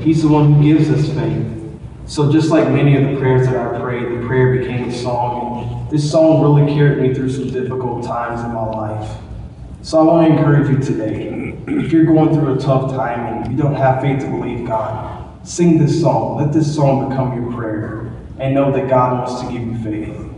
He's the one who gives us faith. So just like many of the prayers that I prayed, the prayer became a song. And this song really carried me through some difficult times in my life. So I want to encourage you today. If you're going through a tough time and you don't have faith to believe God, sing this song. Let this song become your prayer. And know that God wants to give you faith.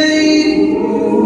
Senhor.